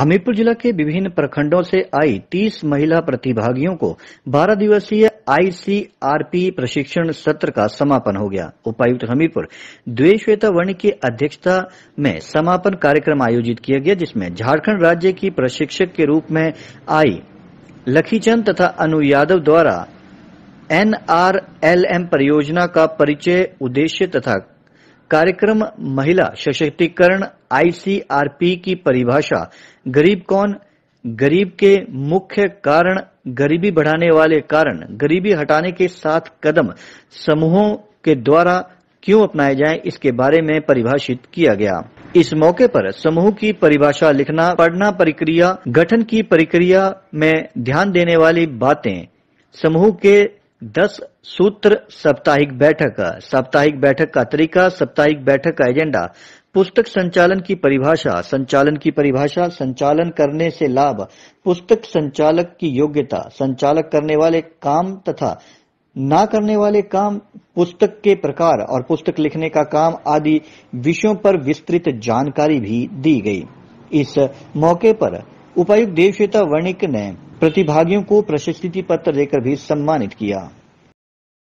हमीरपुर जिला के विभिन्न प्रखंडों से आई 30 महिला प्रतिभागियों को 12 दिवसीय आईसीआरपी प्रशिक्षण सत्र का समापन हो गया। उपायुक्त हमीरपुर द्वेश्वेता वर्णी की अध्यक्षता में समापन कार्यक्रम आयोजित किया गया, जिसमें झारखंड राज्य की प्रशिक्षक के रूप में आई लखीचंद तथा अनु यादव द्वारा एनआरएलएम परियोजना का परिचय उद्देश्य तथा कार्यक्रम महिला सशक्तिकरण आईसीआरपी की परिभाषा, गरीब कौन? गरीब के मुख्य कारण, गरीबी बढ़ाने वाले कारण, गरीबी हटाने के साथ कदम समूहों के द्वारा क्यों अपनाए जाएँ, इसके बारे में परिभाषित किया गया। इस मौके पर समूह की परिभाषा लिखना, पढ़ना प्रक्रिया, गठन की प्रक्रिया में ध्यान देने वाली बातें, समूह के दस सूत्र साप्ताहिक बैठक साप्ताहिक बैठक का तरीका, साप्ताहिक बैठक का एजेंडा, पुस्तक संचालन की परिभाषा, संचालन की परिभाषा, संचालन करने से लाभ, पुस्तक संचालक की योग्यता, संचालक करने वाले काम तथा ना करने वाले काम, पुस्तक के प्रकार और पुस्तक लिखने का काम आदि विषयों पर विस्तृत जानकारी भी दी गई। इस मौके पर उपायुक्त देवश्वेता वर्णिक ने प्रतिभागियों को प्रशस्ति पत्र देकर भी सम्मानित किया।